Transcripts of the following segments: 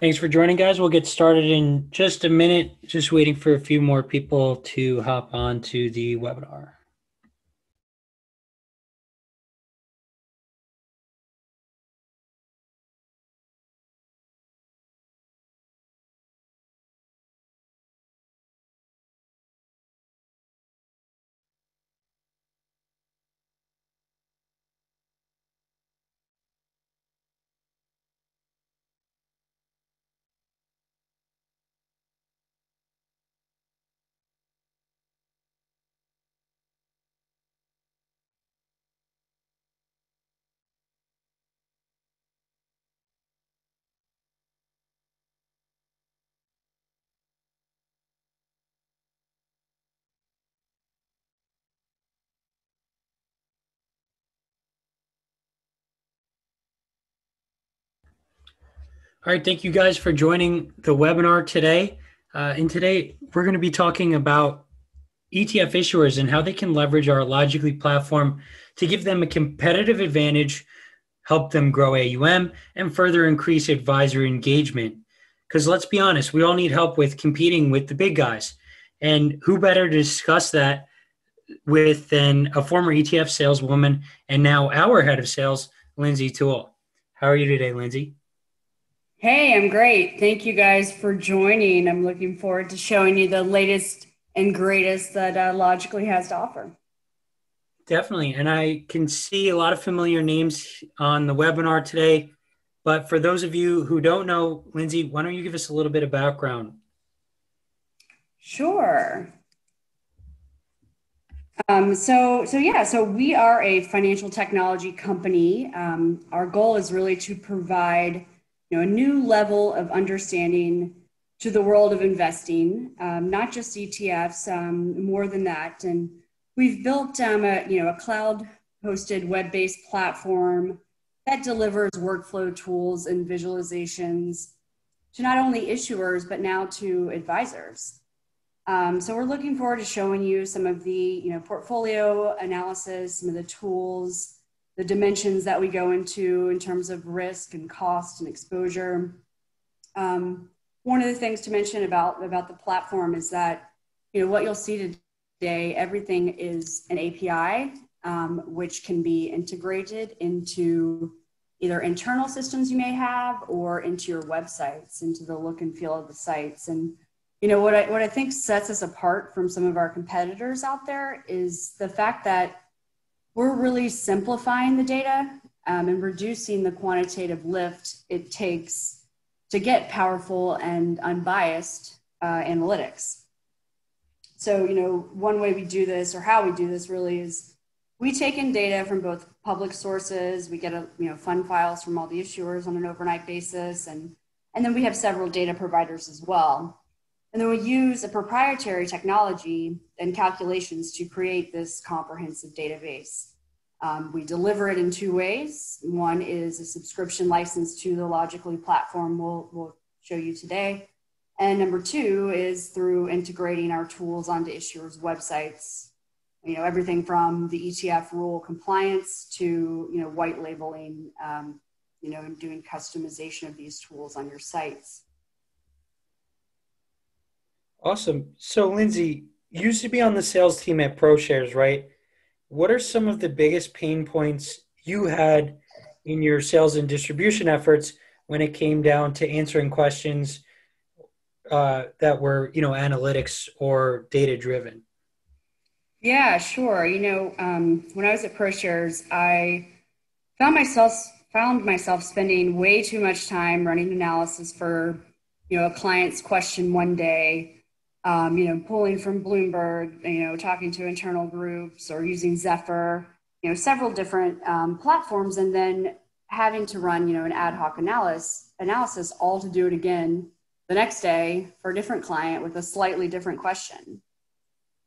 Thanks for joining, guys. We'll get started in just a minute. Just waiting for a few more people to hop on to the webinar. All right, thank you guys for joining the webinar today. Uh, and today we're going to be talking about ETF issuers and how they can leverage our LOGICLY platform to give them a competitive advantage, help them grow AUM, and further increase advisor engagement. Because let's be honest, we all need help with competing with the big guys. And who better to discuss that with than a former ETF saleswoman and now our head of sales, Lindsey Tewell. How are you today, Lindsey? Hey, I'm great. Thank you guys for joining. I'm looking forward to showing you the latest and greatest that uh, LOGICLY has to offer. Definitely. And I can see a lot of familiar names on the webinar today. But for those of you who don't know, Lindsey, why don't you give us a little bit of background? Sure. Um, so, so yeah, so we are a financial technology company. Um, our goal is really to provide know, a new level of understanding to the world of investing, um, not just ETFs, um, more than that. And we've built um, a, you know, a cloud-hosted web-based platform that delivers workflow tools and visualizations to not only issuers, but now to advisors. Um, so we're looking forward to showing you some of the you know, portfolio analysis, some of the tools, the dimensions that we go into in terms of risk and cost and exposure. Um, one of the things to mention about, about the platform is that, you know, what you'll see today, everything is an API, um, which can be integrated into either internal systems you may have or into your websites, into the look and feel of the sites. And, you know, what I, what I think sets us apart from some of our competitors out there is the fact that we're really simplifying the data um, and reducing the quantitative lift it takes to get powerful and unbiased uh, analytics. So, you know, one way we do this or how we do this really is we take in data from both public sources, we get a, you know, fund files from all the issuers on an overnight basis, and, and then we have several data providers as well. And then we use a proprietary technology and calculations to create this comprehensive database. Um, we deliver it in two ways. One is a subscription license to the LOGICLY platform we'll, we'll show you today. And number two is through integrating our tools onto issuers' websites. You know, everything from the ETF rule compliance to, you know, white labeling, um, you know, and doing customization of these tools on your sites. Awesome. So, Lindsey, you used to be on the sales team at ProShares, right? What are some of the biggest pain points you had in your sales and distribution efforts when it came down to answering questions uh, that were, you know, analytics or data driven? Yeah, sure. You know, um, when I was at ProShares, I found myself found myself spending way too much time running analysis for you know a client's question one day um, you know, pulling from Bloomberg, you know, talking to internal groups or using Zephyr, you know, several different um, platforms, and then having to run, you know, an ad hoc analysis, analysis all to do it again the next day for a different client with a slightly different question.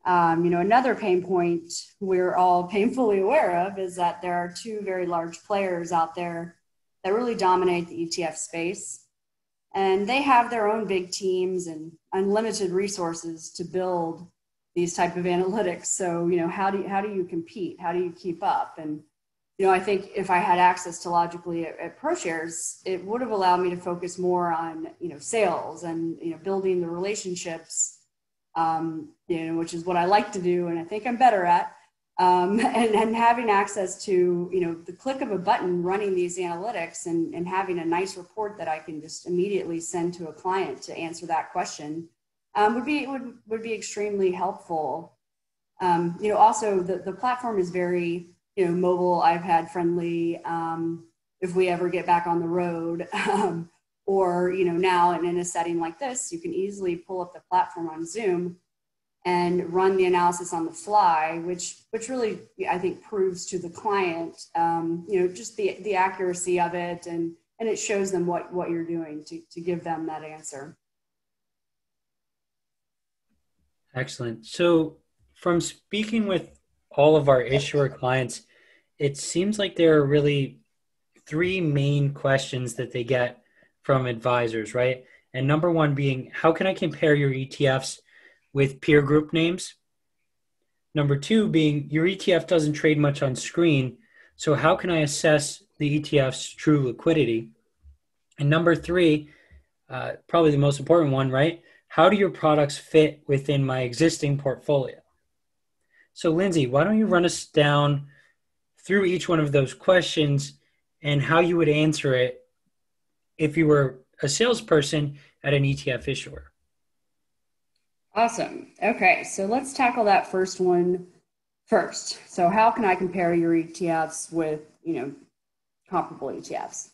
Um, you know, another pain point we're all painfully aware of is that there are two very large players out there that really dominate the ETF space and they have their own big teams and unlimited resources to build these type of analytics. So you know how do you how do you compete? How do you keep up? And you know, I think if I had access to LOGICLY at, at ProShares, it would have allowed me to focus more on, you know, sales and, you know, building the relationships, um, you know, which is what I like to do and I think I'm better at. Um, and, and having access to, you know, the click of a button running these analytics and, and having a nice report that I can just immediately send to a client to answer that question um, would be, would, would be extremely helpful. Um, you know, also the, the platform is very, you know, mobile, iPad friendly. Um, if we ever get back on the road, um, or you know, now and in a setting like this, you can easily pull up the platform on Zoom and run the analysis on the fly, which which really I think proves to the client, um, you know, just the the accuracy of it, and and it shows them what what you're doing to to give them that answer. Excellent. So, from speaking with all of our issuer clients, it seems like there are really three main questions that they get from advisors, right? And number one being, how can I compare your ETFs with peer group names? Number two being, your ETF doesn't trade much on screen, so how can I assess the ETF's true liquidity? And number three, uh, probably the most important one, right? How do your products fit within my existing portfolio? So, Lindsey, why don't you run us down through each one of those questions and how you would answer it if you were a salesperson at an ETF issuer. Awesome. Okay, so let's tackle that first one first. So, how can I compare your ETFs with, you know, comparable ETFs?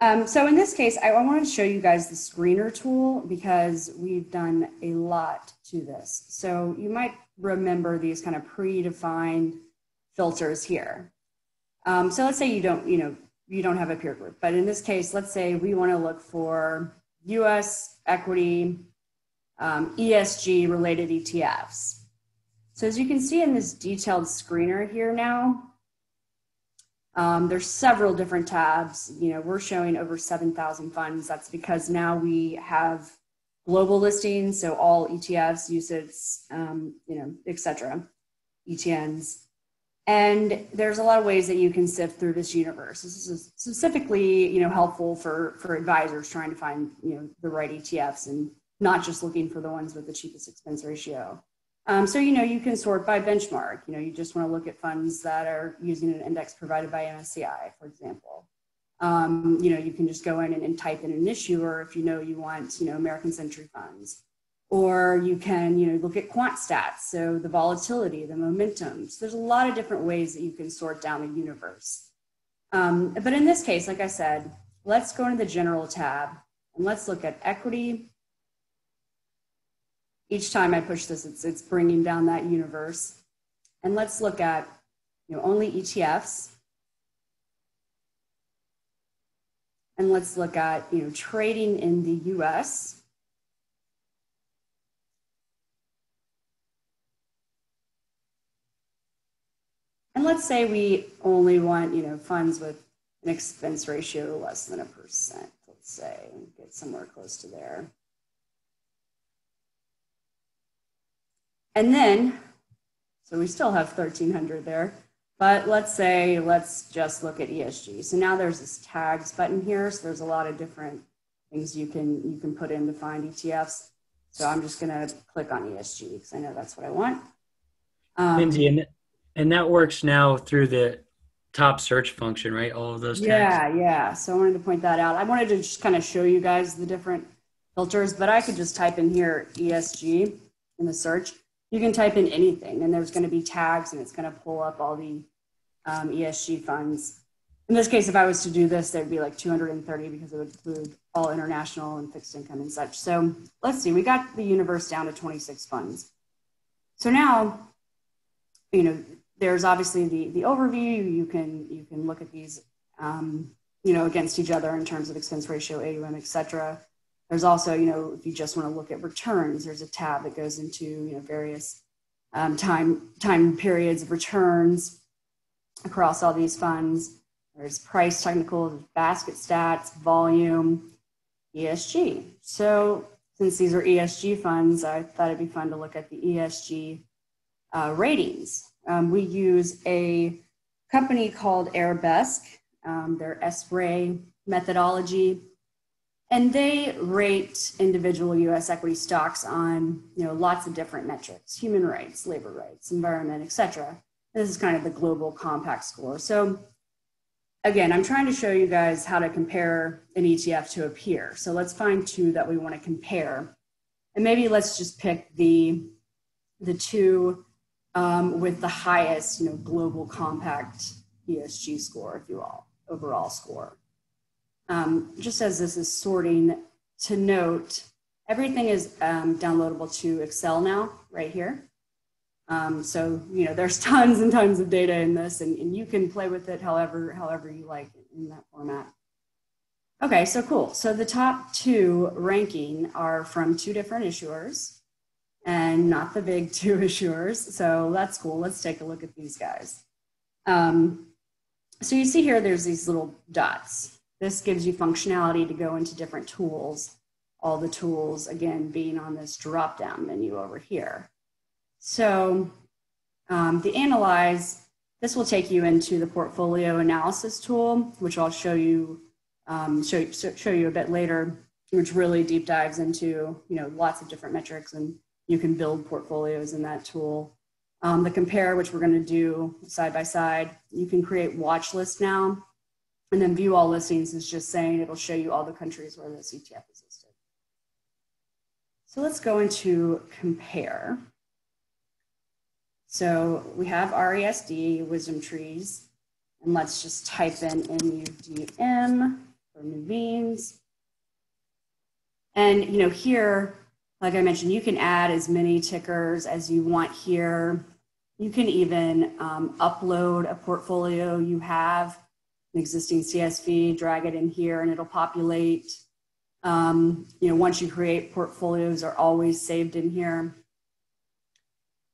Um, so in this case, I, I to show you guys the screener tool because we've done a lot to this. So you might remember these kind of predefined filters here. Um, so let's say you don't, you know, you don't have a peer group, but in this case, let's say we want to look for U.S. equity, um, ESG related ETFs. So as you can see in this detailed screener here now, um, there's several different tabs. You know, we're showing over 7,000 funds. That's because now we have global listings, so all ETFs, UCITS, um, you know, et cetera, ETNs. And there's a lot of ways that you can sift through this universe. This is specifically, you know, helpful for for advisors trying to find, you know, the right ETFs and not just looking for the ones with the cheapest expense ratio. Um, so, you know, you can sort by benchmark. You know, you just want to look at funds that are using an index provided by MSCI, for example. Um, you know, you can just go in and, and type in an issuer if you know you want, you know, American Century funds or you can you know look at quant stats so the volatility the momentum so there's a lot of different ways that you can sort down the universe um, but in this case like i said let's go into the general tab and let's look at equity each time i push this it's, it's bringing down that universe. And let's look at you know only etfs and let's look at you know trading in the us And let's say we only want, you know, funds with an expense ratio less than a percent, let's say, get somewhere close to there. And then, so we still have 1300 there, but let's say, let's just look at ESG. So now there's this tags button here. So there's a lot of different things you can, you can put in to find ETFs. So I'm just gonna click on ESG because I know that's what I want. Um, Lindsey, and and that works now through the top search function, right? All of those tags. Yeah, yeah. So I wanted to point that out. I wanted to just kind of show you guys the different filters, but I could just type in here ESG in the search. You can type in anything, and there's going to be tags, and it's going to pull up all the um, ESG funds. In this case, if I was to do this, there'd be like 230 because it would include all international and fixed income and such. So let's see, we got the universe down to 26 funds. So now, you know, there's obviously the, the overview. You can, you can look at these, um, you know, against each other in terms of expense ratio, AUM, et cetera. There's also, you know, if you just want to look at returns, there's a tab that goes into, you know, various um, time, time periods of returns across all these funds. There's price technical, basket stats, volume, ESG. So since these are ESG funds, I thought it'd be fun to look at the ESG uh, ratings um, we use a company called Arabesque, um, their S-ray methodology, and they rate individual U.S. equity stocks on you know lots of different metrics: human rights, labor rights, environment, etc. This is kind of the global compact score. So again, I'm trying to show you guys how to compare an ETF to a peer. So let's find two that we want to compare, and maybe let's just pick the the two um, with the highest, you know, global compact ESG score, if you will, overall score. Um, just as this is sorting, to note, everything is um, downloadable to Excel now, right here. Um, so, you know, there's tons and tons of data in this, and, and you can play with it however, however you like in that format. Okay, so cool. So the top two ranking are from two different issuers and not the big two issuers. So that's cool. Let's take a look at these guys. Um, so you see here, there's these little dots. This gives you functionality to go into different tools. All the tools, again, being on this drop down menu over here. So um, the Analyze, this will take you into the portfolio analysis tool, which I'll show you, um, show, show you a bit later, which really deep dives into you know lots of different metrics and you can build portfolios in that tool. Um, the compare, which we're going to do side by side, you can create watch list now. And then view all listings is just saying it'll show you all the countries where this ETF is listed. So let's go into compare. So we have RESD, WisdomTree's, and let's just type in NUDM for Nuveen's. And you know, here like I mentioned, you can add as many tickers as you want here. You can even um, upload a portfolio you have, an existing CSV, drag it in here, and it'll populate. Um, you know, once you create portfolios are always saved in here.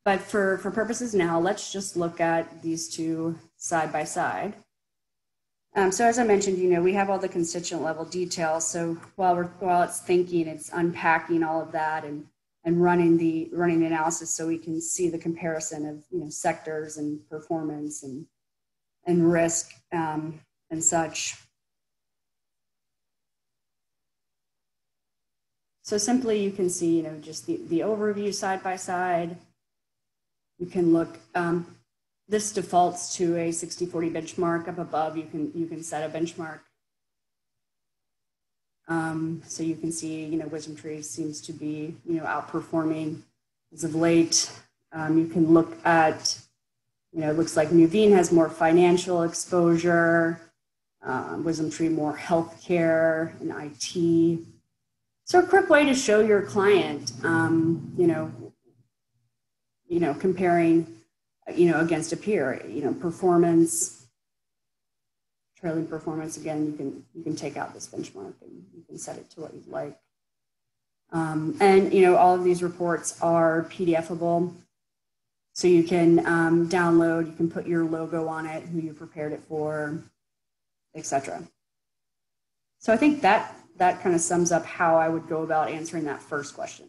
But for, for purposes now, let's just look at these two side by side. Um, so as I mentioned, you know, we have all the constituent level details. So while we're while it's thinking, it's unpacking all of that and and running the running the analysis so we can see the comparison of you know sectors and performance and and risk um, and such. So simply you can see, you know, just the, the overview side by side. You can look, um, this defaults to a 60-40 benchmark. Up above, you can, you can set a benchmark. Um, so you can see, you know, WisdomTree seems to be, you know, outperforming as of late. Um, you can look at, you know, it looks like Nuveen has more financial exposure, um, WisdomTree more healthcare and IT. So a quick way to show your client, um, you know, you know, comparing you know, against a peer, you know, performance, trailing performance, again, you can, you can take out this benchmark and you can set it to what you'd like. Um, and, you know, all of these reports are PDFable. So you can um, download, you can put your logo on it, who you prepared it for, etc. So I think that that kind of sums up how I would go about answering that first question.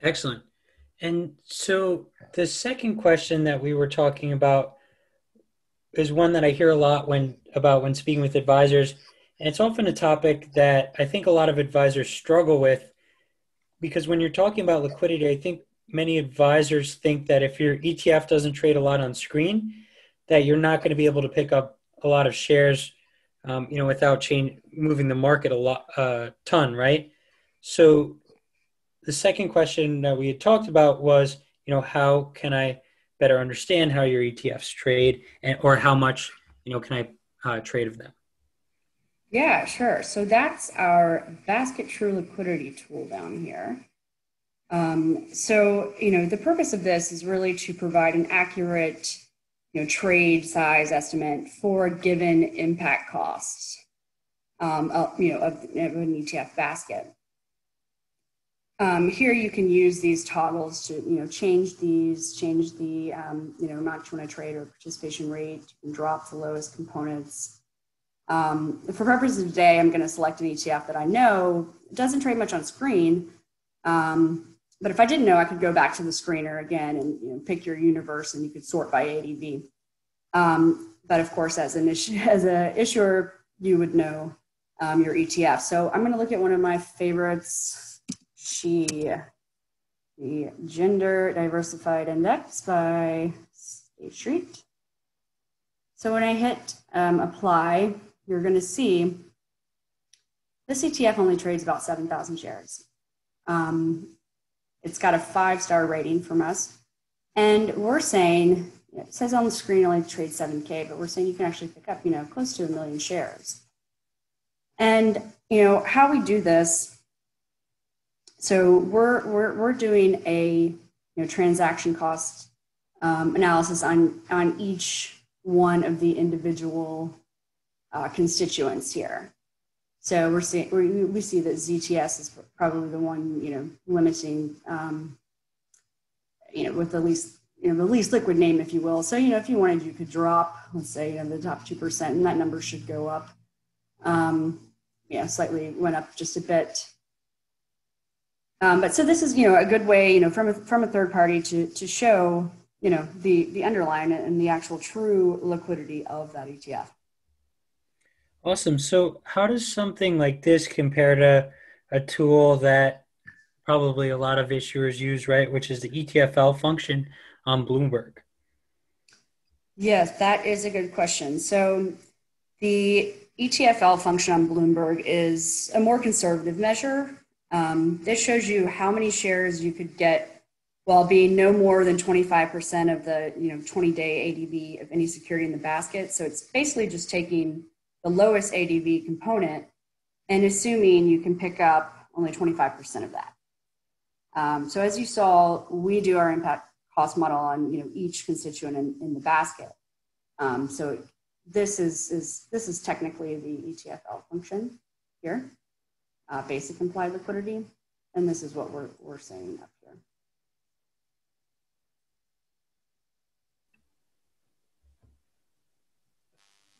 Excellent. And so the second question that we were talking about is one that I hear a lot when about when speaking with advisors. And it's often a topic that I think a lot of advisors struggle with because when you're talking about liquidity, I think many advisors think that if your ETF doesn't trade a lot on screen, that you're not going to be able to pick up a lot of shares, um, you know, without change moving the market a lot, uh, ton, right? So the second question that we had talked about was, you know, how can I better understand how your ETFs trade, and or how much, you know, can I uh, trade of them? Yeah, sure. So that's our basket true liquidity tool down here. Um, so, you know, the purpose of this is really to provide an accurate, you know, trade size estimate for a given impact cost, um, of, you know, of, of an ETF basket. Um, here you can use these toggles to you know change these, change the um, you know amount you want to trade or participation rate. You can drop the lowest components. Um, for purposes of today, I'm going to select an ETF that I know doesn't trade much on screen, um, but if I didn't know, I could go back to the screener again and you know, pick your universe and you could sort by ADV. Um, but of course, as an issue, as a issuer, you would know um, your ETF. So I'm going to look at one of my favorites, she, the Gender Diversified Index by State Street. So when I hit um, apply, you're going to see this ETF only trades about 7,000 shares. Um, it's got a five star rating from us. And we're saying, it says on the screen only trade 7K, but we're saying you can actually pick up, you know, close to a million shares. And, you know, how we do this, so we're, we're, we're doing a, you know, transaction cost um, analysis on, on each one of the individual uh, constituents here. So we're seeing we, we see that ZTS is probably the one you know limiting um, you know with the least you know the least liquid name, if you will. So you know if you wanted, you could drop let's say you know the top two percent, and that number should go up. Um, yeah, slightly went up just a bit. Um, but so this is you know a good way you know from a, from a third party to to show you know the the underlying and the actual true liquidity of that ETF. Awesome. So, how does something like this compare to a tool that probably a lot of issuers use, right? Which is the ETFL function on Bloomberg? Yes, that is a good question. So, the ETFL function on Bloomberg is a more conservative measure. Um, this shows you how many shares you could get while being no more than 25% of the you know 20 day ADV of any security in the basket. So it's basically just taking the lowest ADV component and assuming you can pick up only 25% of that. Um, so as you saw, we do our impact cost model on you know each constituent in, in the basket. Um, so this is, is this is technically the ETFL function here, uh, basic implied liquidity, and this is what we're, we're saying up here.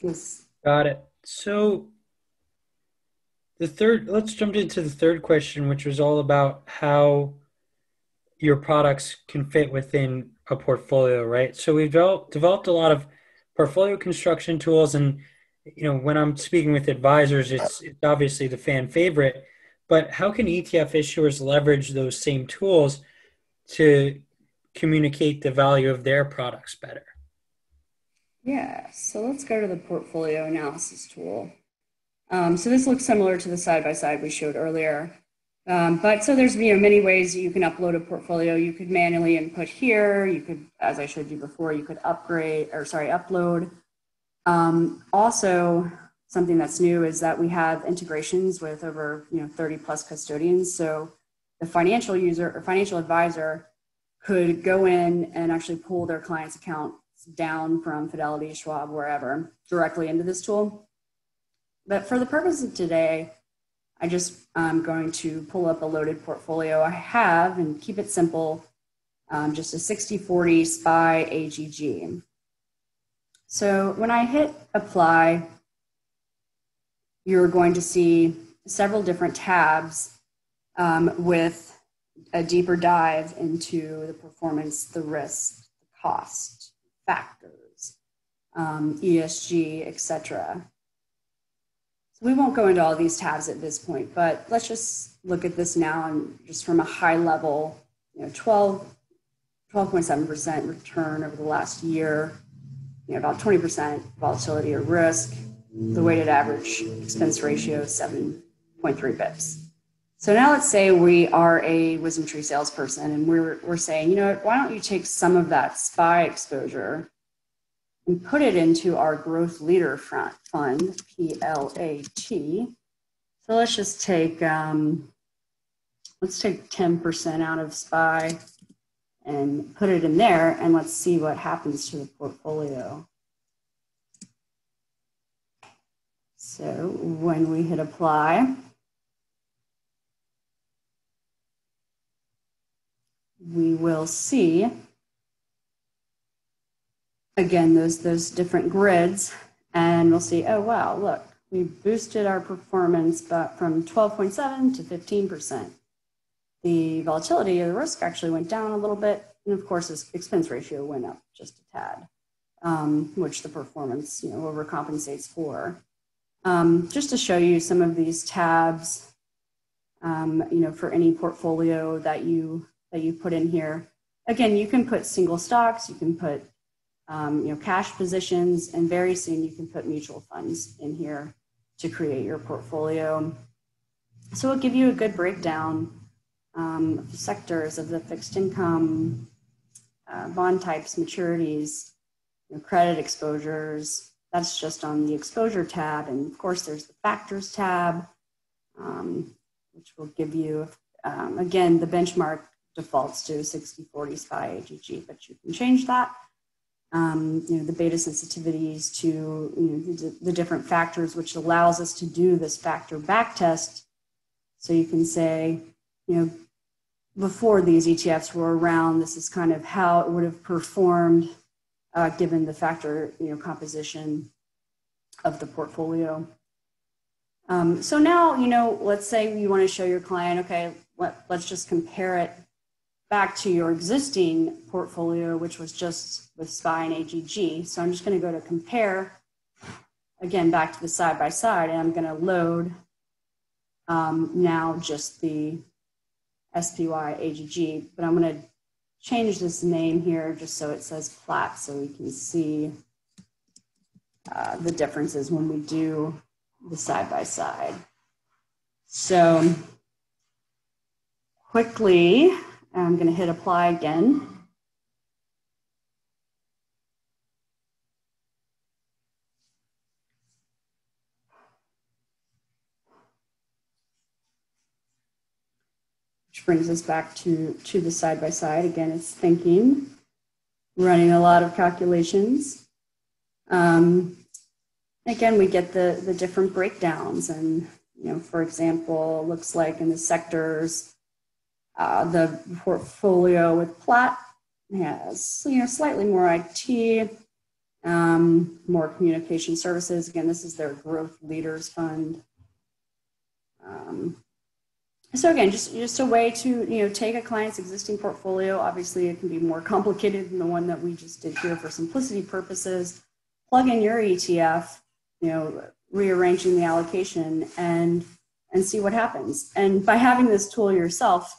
This. Got it. So the third, let's jump into the third question, which was all about how your products can fit within a portfolio, right? So we've developed, developed a lot of portfolio construction tools, and you know, when I'm speaking with advisors, it's, it's obviously the fan favorite. But how can ETF issuers leverage those same tools to communicate the value of their products better? Yeah, so let's go to the portfolio analysis tool. Um, so this looks similar to the side-by-side we showed earlier. Um, but so there's you know many ways you can upload a portfolio. You could manually input here. You could, as I showed you before, you could upgrade or sorry, upload. Um, also, something that's new is that we have integrations with over you know 30 plus custodians. So the financial user or financial advisor could go in and actually pull their client's account down from Fidelity, Schwab, wherever, directly into this tool. But for the purpose of today, I just am going to pull up a loaded portfolio I have and keep it simple, um, just a 60-40 SPY AGG. So when I hit apply, you're going to see several different tabs um, with a deeper dive into the performance, the risk, the cost factors, um, ESG, etc. So we won't go into all these tabs at this point, but let's just look at this now and just from a high level, you know, 12, 12.7% return over the last year, you know, about 20% volatility or risk. The weighted average expense ratio is 7.3 bips. So now let's say we are a WisdomTree salesperson and we're, we're saying, you know why don't you take some of that SPY exposure and put it into our growth leader front fund, PLAT. So let's just take, um, let's take 10% out of SPY and put it in there and let's see what happens to the portfolio. So when we hit apply, we will see again those those different grids and we'll see oh wow look we boosted our performance but from 12.7 to 15 percent the volatility of the risk actually went down a little bit. And of course, this expense ratio went up just a tad, um, which the performance, you know, overcompensates for. Um, just to show you some of these tabs, um, you know, for any portfolio that you that you put in here. Again, you can put single stocks, you can put um, you know cash positions, and very soon you can put mutual funds in here to create your portfolio. So it'll give you a good breakdown um, of sectors of the fixed income, uh, bond types, maturities, you know, credit exposures. That's just on the exposure tab. And of course, there's the factors tab, um, which will give you, um, again, the benchmark defaults to 60 40 SPY AGG, but you can change that. Um, you know, the beta sensitivities to you know, the, the, different factors, which allows us to do this factor back test. So you can say, you know, before these ETFs were around, this is kind of how it would have performed uh, given the factor, you know, composition of the portfolio. Um, so now, you know, let's say you want to show your client, okay, let, let's just compare it back to your existing portfolio, which was just with SPY and AGG. So I'm just going to go to compare, again, back to the side by side, and I'm going to load um, now just the SPY AGG, but I'm going to change this name here just so it says PLAT so we can see uh, the differences when we do the side by side. So quickly, I'm going to hit apply again. Which brings us back to, to the side by side. Again, it's thinking, running a lot of calculations. Um, again, we get the, the different breakdowns and, you know, for example, looks like in the sectors, uh, the portfolio with PLAT has you know slightly more IT, um, more communication services. Again, this is their growth leaders fund. Um, so again, just just a way to you know take a client's existing portfolio. Obviously, it can be more complicated than the one that we just did here for simplicity purposes. Plug in your ETF, you know, rearranging the allocation and and see what happens. And by having this tool yourself,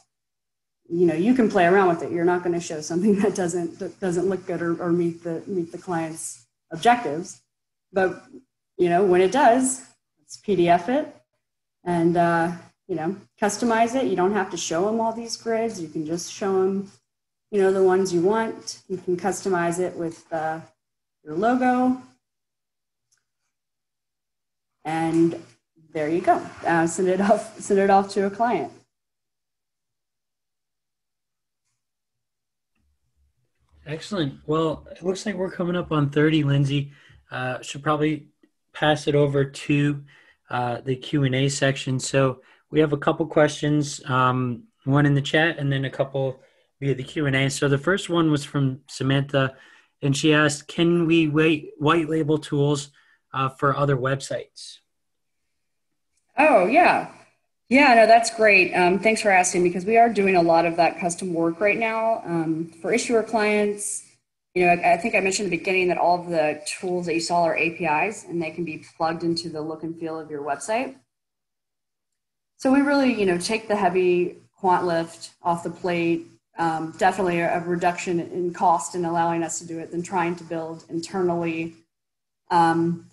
you know you can play around with it. You're not going to show something that doesn't that doesn't look good or, or meet the meet the client's objectives. But you know when it does let's pdf it and uh, you know customize it. You don't have to show them all these grids. You can just show them you know the ones you want. You can customize it with uh, your logo. And there you go. Uh, send it off send it off to a client Excellent. Well, it looks like we're coming up on 30, Lindsey. Uh, should probably pass it over to uh, the Q&A section. So we have a couple questions, um, one in the chat and then a couple via the Q&A. So the first one was from Samantha, and she asked, can we wait, white label tools uh, for other websites? Oh, yeah. Yeah, no, that's great. Um, thanks for asking because we are doing a lot of that custom work right now um, for issuer clients. You know, I, think I mentioned in the beginning that all of the tools that you saw are APIs and they can be plugged into the look and feel of your website. So we really, you know, take the heavy quant lift off the plate. Um, definitely a, reduction in cost in allowing us to do it than trying to build internally. Um,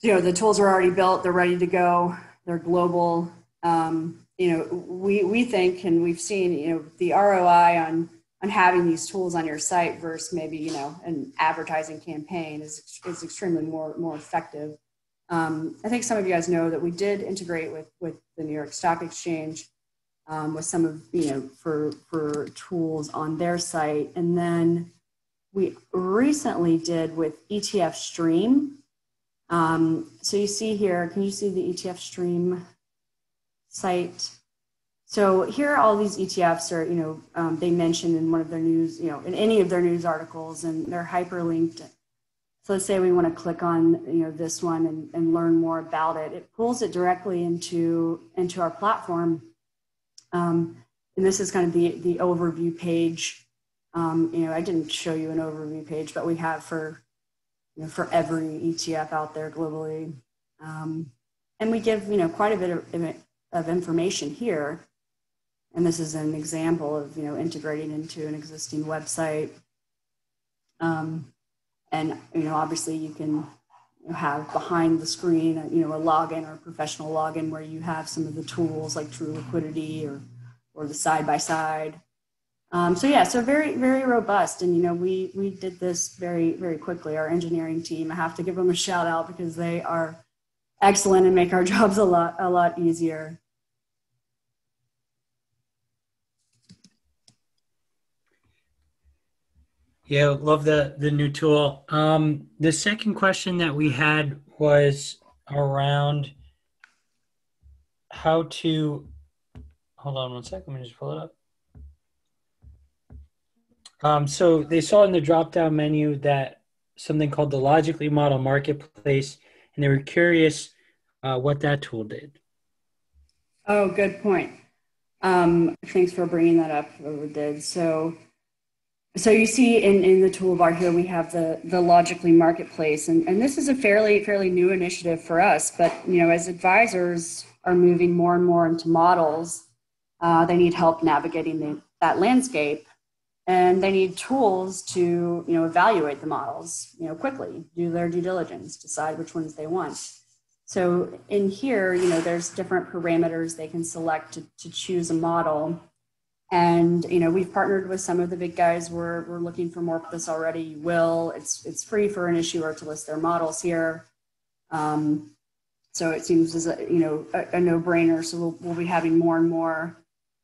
you know, the tools are already built; they're ready to go. They're global um, you know, we, we think, and we've seen, you know, the ROI on, on having these tools on your site versus maybe, you know, an advertising campaign is, is extremely more, more effective. Um, I think some of you guys know that we did integrate with, with the New York Stock Exchange um, with some of, you know, for, for tools on their site. And then we recently did with ETF Stream. Um, so you see here, can you see the ETF Stream site. So here, all these ETFs are, you know, um, they mentioned in one of their news, you know, in any of their news articles, and they're hyperlinked. So let's say we want to click on, you know, this one and, and learn more about it. It pulls it directly into into our platform. Um, and this is kind of the, the overview page. Um, you know, I didn't show you an overview page, but we have for, you know, for every ETF out there globally. Um, and we give, you know, quite a bit of, of information here. And this is an example of, you know, integrating into an existing website. Um, and, you know, obviously you can have behind the screen, you know, a login or a professional login where you have some of the tools like True Liquidity or, or the side by side. Um, so yeah, so very, very robust. And, you know, we, we did this very, very quickly. Our engineering team, I have to give them a shout out because they are excellent and make our jobs a lot, a lot easier. Yeah, love the the new tool. Um, the second question that we had was around how to. Hold on one second. Let me just pull it up. Um, so they saw in the drop down menu that something called the LOGICLY Model Marketplace, and they were curious uh, what that tool did. Oh, good point. Um, thanks for bringing that up, did. So so you see in, in the toolbar here, we have the, the LOGICLY Marketplace, and, and this is a fairly, fairly new initiative for us, but you know, as advisors are moving more and more into models, uh, they need help navigating the, that landscape, and they need tools to you know, evaluate the models you know, quickly, do their due diligence, decide which ones they want. So in here, you know, there's different parameters they can select to, to choose a model and you know, we've partnered with some of the big guys. We're we're looking for more of this already. You will. It's it's free for an issuer to list their models here. Um, so it seems as a you know a, a no-brainer. So we'll we'll be having more and more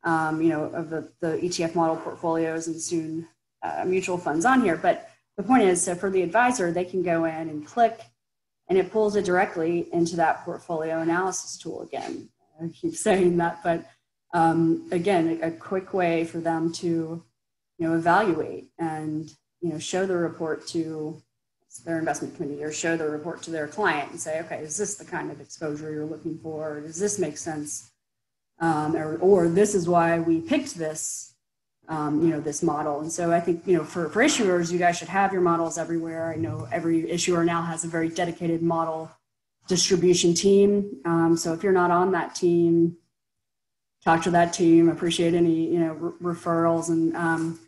um, you know of the the ETF model portfolios and soon uh, mutual funds on here. But the point is, so for the advisor, they can go in and click, and it pulls it directly into that portfolio analysis tool again. I keep saying that, but um, again, a, quick way for them to, you know, evaluate and, you know, show the report to their investment committee or show the report to their client and say, okay, is this the kind of exposure you're looking for? Does this make sense? Um, or, or this is why we picked this, um, you know, this model. And so I think, you know, for, for issuers, you guys should have your models everywhere. I know every issuer now has a very dedicated model distribution team. Um, so if you're not on that team, talk to that team. Appreciate any you know re- referrals, and um,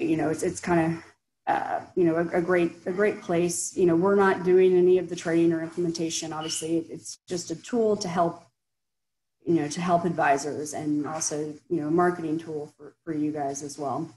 you know it's it's kind of uh, you know a, a, great a great place. You know we're not doing any of the training or implementation. Obviously, it's just a tool to help you know to help advisors and also you know a marketing tool for for you guys as well.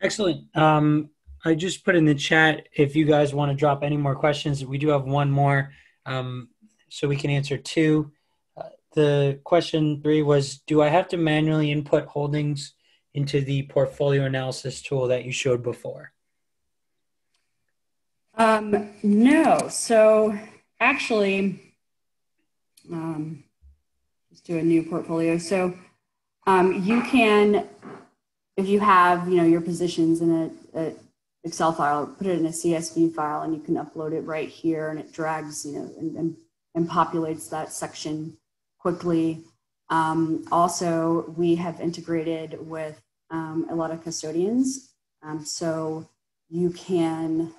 Excellent. Um, I just put in the chat if you guys want to drop any more questions. We do have one more, um, so we can answer two. Uh, the question three was Do I have to manually input holdings into the portfolio analysis tool that you showed before? Um, no. So actually, um, let's do a new portfolio. So um, you can, if you have, you know, your positions in a, a Excel file, put it in a CSV file, and you can upload it right here, and it drags, you know, and, and, and populates that section quickly. Um, also, we have integrated with um, a lot of custodians, um, so you can.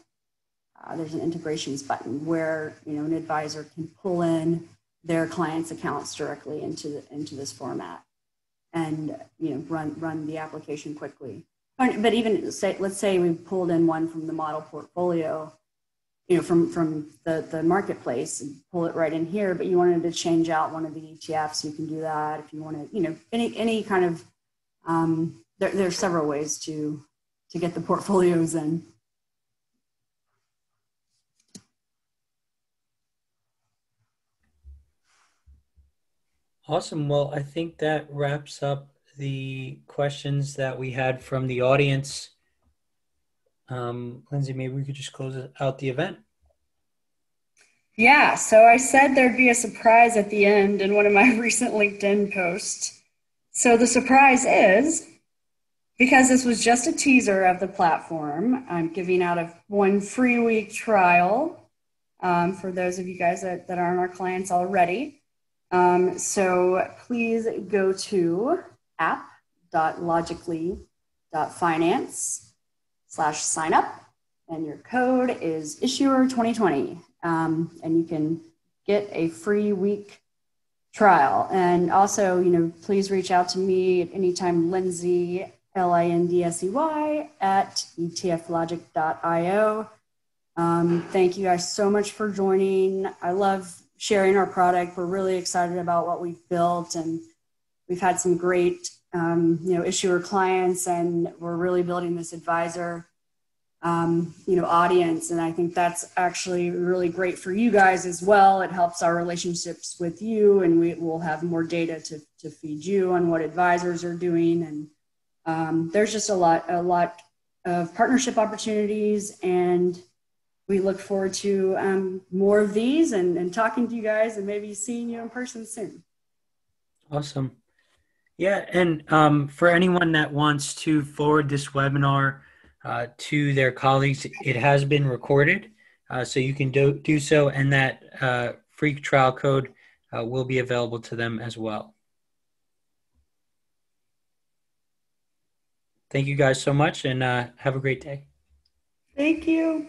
Uh, there's an integrations button where you know an advisor can pull in their clients' accounts directly into the, into this format, and you know run run the application quickly. But even say, let's say we pulled in one from the model portfolio, you know, from from the the marketplace and pull it right in here. But you wanted to change out one of the ETFs, you can do that. If you want to, you know, any any kind of um, there, there are several ways to to get the portfolios in. Awesome. Well, I think that wraps up the questions that we had from the audience. Um, Lindsey, maybe we could just close out the event. Yeah, so I said there'd be a surprise at the end in one of my recent LinkedIn posts. So the surprise is because this was just a teaser of the platform, I'm giving out a one free week trial um, for those of you guys that, that aren't our clients already. Um, so please go to app.logicly.finance slash sign up and your code is issuer 2020 um, and you can get a free week trial. And also you know please reach out to me at anytime lindsey l-i-n-d-s-e-y at etflogic.io um, thank you guys so much for joining. I love sharing our product. We're really excited about what we've built and we've had some great um, you know issuer clients and we're really building this advisor um, you know audience. And i think that's actually really great for you guys as well. It helps our relationships with you and we will have more data to, to feed you on what advisors are doing. And um, there's just a lot a lot of partnership opportunities and we look forward to um, more of these and, and talking to you guys and maybe seeing you in person soon awesome yeah and um, for anyone that wants to forward this webinar uh, to their colleagues. It has been recorded, uh, so you can do, do so, and that uh, free trial code uh, will be available to them as well. Thank you guys so much, and uh, have a great day. Thank you.